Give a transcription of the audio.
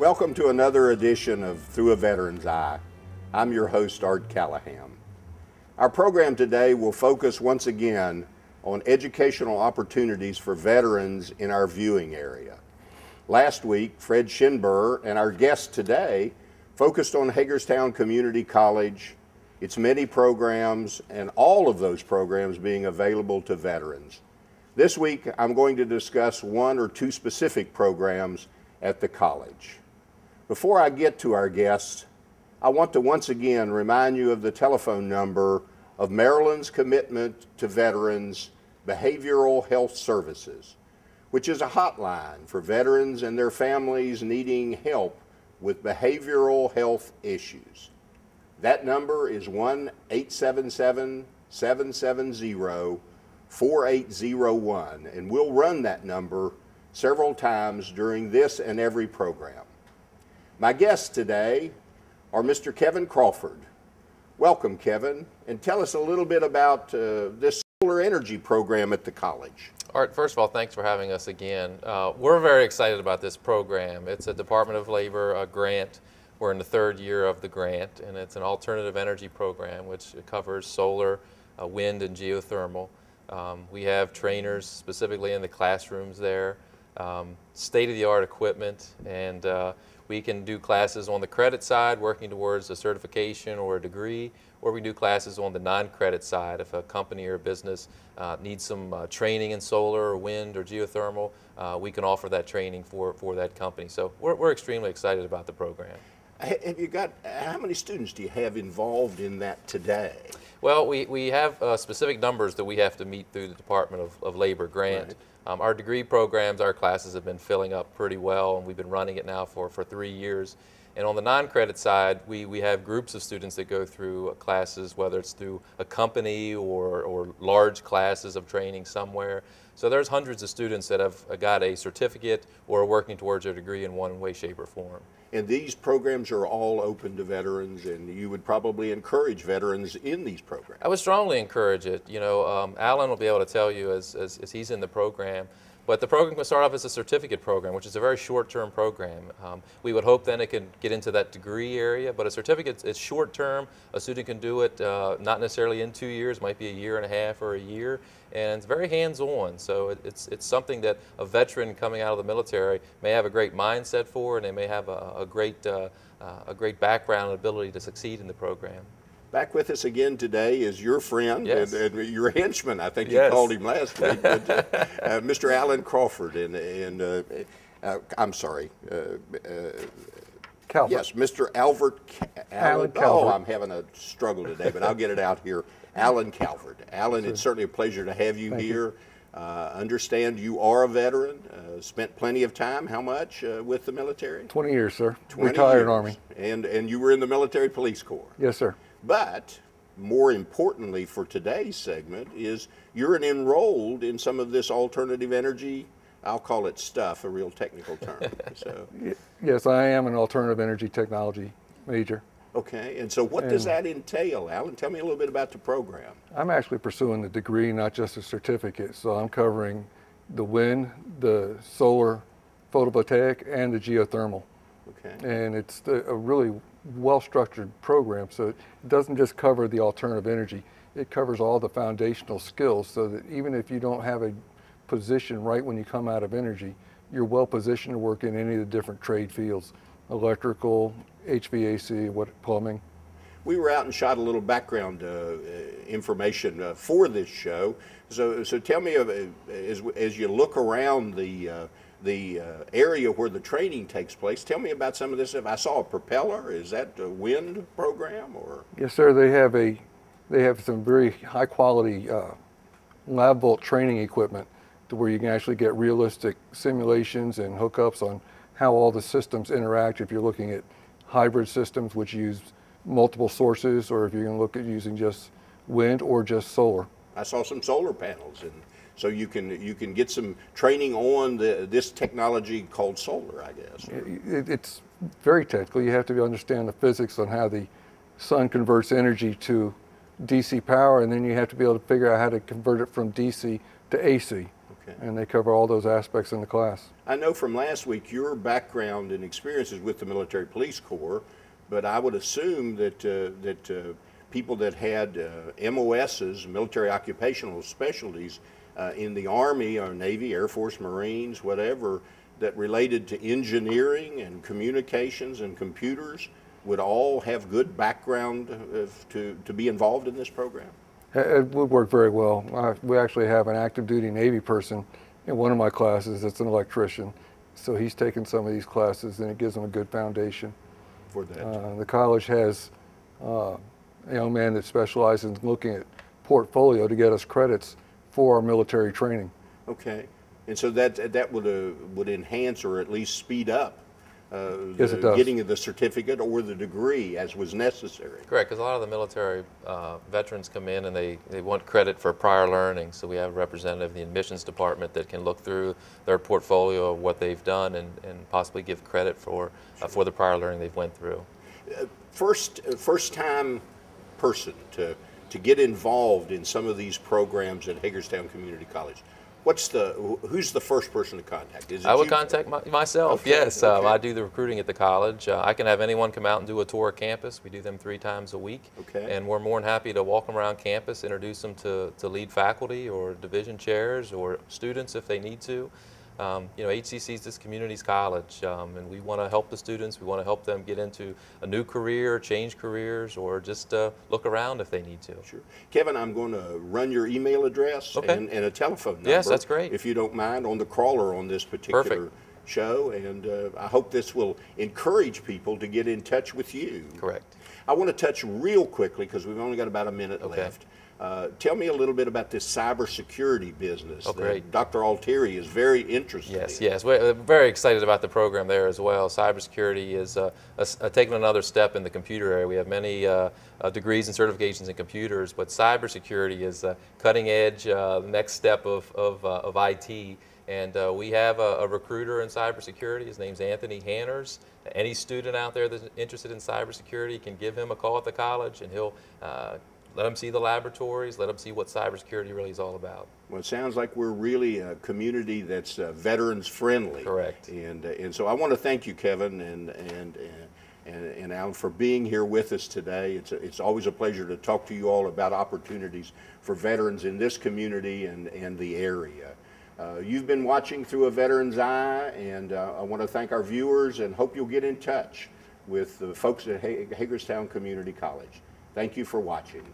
Welcome to another edition of Through a Veteran's Eye. I'm your host, Art Callaham. Our program today will focus once again on educational opportunities for veterans in our viewing area. Last week, Fred Shinber and our guest today focused on Hagerstown Community College, its many programs, and all of those programs being available to veterans. This week, I'm going to discuss one or two specific programs at the college. Before I get to our guests, I want to once again remind you of the telephone number of Maryland's commitment to veterans behavioral health services, which is a hotline for veterans and their families needing help with behavioral health issues. That number is 1 877 770 4801, and we'll run that number several times during this and every program. My guests today are Mr. Kevin Crawford. Welcome, Kevin, and tell us a little bit about uh, this solar energy program at the college. Art, first of all, thanks for having us again. Uh, we're very excited about this program. It's a Department of Labor grant. We're in the third year of the grant, and it's an alternative energy program which covers solar, uh, wind, and geothermal. Um, we have trainers specifically in the classrooms there, um, state-of-the-art equipment, and uh, we can do classes on the credit side, working towards a certification or a degree, or we do classes on the non-credit side. If a company or a business uh, needs some uh, training in solar or wind or geothermal, uh, we can offer that training for, for that company. So we're, we're extremely excited about the program. Have you got, how many students do you have involved in that today? Well, we, we have uh, specific numbers that we have to meet through the Department of, of Labor grant. Right. Um, our degree programs, our classes have been filling up pretty well, and we've been running it now for, for three years. And on the non-credit side, we, we have groups of students that go through classes, whether it's through a company or, or large classes of training somewhere. So there's hundreds of students that have got a certificate or are working towards a degree in one way, shape, or form. And these programs are all open to veterans, and you would probably encourage veterans in these programs. I would strongly encourage it. You know, um, Allen will be able to tell you as, as, as he's in the program. But the program can start off as a certificate program, which is a very short-term program. Um, we would hope then it can get into that degree area, but a certificate is short-term. A student can do it uh, not necessarily in two years, might be a year and a half or a year, and it's very hands-on. So it, it's, it's something that a veteran coming out of the military may have a great mindset for, and they may have a, a great, uh, uh, a great background and ability to succeed in the program. Back with us again today is your friend yes. and, and, your henchman. I think yes. you called him last week, but, uh, uh, Mr. Allen Crawford. And, and uh, uh I'm sorry. Uh, uh, Calvert. Yes, Mr. Albert. Allen, Allen Oh, I'm having a struggle today, but I'll get it out here. Allen Calvert. Allen, it's certainly a pleasure to have you Thank here. You. Uh, understand you are a veteran, uh, spent plenty of time, how much uh, with the military? 20 years, sir. 20 Retired years. Army. And, and you were in the military police corps? Yes, sir. But more importantly for today's segment is you're an enrolled in some of this alternative energy I'll call it stuff, a real technical term. So. Yes, I am an alternative energy technology major. Okay, and so what and does that entail, Allen? Tell me a little bit about the program. I'm actually pursuing the degree, not just a certificate. So I'm covering the wind, the solar, photovoltaic, and the geothermal. Okay. And it's a really well-structured program, so it doesn't just cover the alternative energy. It covers all the foundational skills so that even if you don't have a position right when you come out of energy, you're well positioned to work in any of the different trade fields, electrical, HVAC, what plumbing. We were out and shot a little background uh, information uh, for this show. So, so tell me, uh, as, as you look around the uh, the uh, area where the training takes place. Tell me about some of this stuff. I saw a propeller. Is that a wind program or? Yes, sir. They have a, they have some very high quality uh, Lab-Volt training equipment to where you can actually get realistic simulations and hookups on how all the systems interact. If you're looking at hybrid systems which use multiple sources, or if you're going to look at using just wind or just solar. I saw some solar panels and so you can you can get some training on the, this technology called solar, I guess. It, it's very technical. You have to understand the physics on how the sun converts energy to DC power, and then you have to be able to figure out how to convert it from DC to AC. Okay. And they cover all those aspects in the class. I know from last week your background and experiences with the Military Police Corps, but I would assume that uh, that uh, people that had uh, MOSs, military occupational specialties, uh, in the Army or Navy, Air Force, Marines, whatever, that related to engineering and communications and computers would all have good background of, to, to be involved in this program? It would work very well. Uh, We actually have an active duty Navy person in one of my classes that's an electrician. So he's taken some of these classes and it gives him a good foundation. For that. Uh, The college has uh, a young man that specializes in looking at portfolio to get us credits for our military training. Okay, and so that, that would, uh, would enhance or at least speed up uh, Yes, the it does. getting of the certificate or the degree as was necessary. Correct, because a lot of the military uh, veterans come in and they, they want credit for prior learning. So we have a representative in the admissions department that can look through their portfolio of what they've done and, and possibly give credit for, uh, for the prior learning they've went through. First, uh, first time person to, to get involved in some of these programs at Hagerstown Community College. What's the, who's the first person to contact? Is it I would you? contact my, myself, Okay, yes. Um. I do the recruiting at the college. Uh, I can have anyone come out and do a tour of campus. We do them three times a week. Okay. And we're more than happy to walk them around campus, introduce them to, to lead faculty or division chairs or students if they need to. Um, you know, HCC is this community's college, um, and we want to help the students. We want to help them get into a new career, change careers, or just uh, look around if they need to. Sure. Kevin, I'm going to run your email address Okay. and, and a telephone number. Yes, that's great. If you don't mind, on the crawler on this particular Perfect. show. And uh, I hope this will encourage people to get in touch with you. Correct. I want to touch real quickly because we've only got about a minute Okay. left. Uh, tell me a little bit about this cybersecurity business Oh, great. Dr. Altieri is very interested Yes, in. yes. We're uh, very excited about the program there as well. Cybersecurity is uh, a taking another step in the computer area. We have many uh, uh, degrees and certifications in computers, but cybersecurity is uh, cutting edge, uh, next step of, of, uh, of IT. And uh, we have a, a recruiter in cybersecurity. His name's Anthony Hanners. Any student out there that's interested in cybersecurity can give him a call at the college, and he'll uh, let them see the laboratories, let them see what cybersecurity really is all about. Well, it sounds like we're really a community that's uh, veterans friendly. Correct. And, uh, and so I want to thank you, Kevin and, and, and, and Allen, for being here with us today. It's, a, it's always a pleasure to talk to you all about opportunities for veterans in this community and, and the area. Uh, you've been watching through a veteran's eye, and uh, I want to thank our viewers and hope you'll get in touch with the folks at Ha- Hagerstown Community College. Thank you for watching.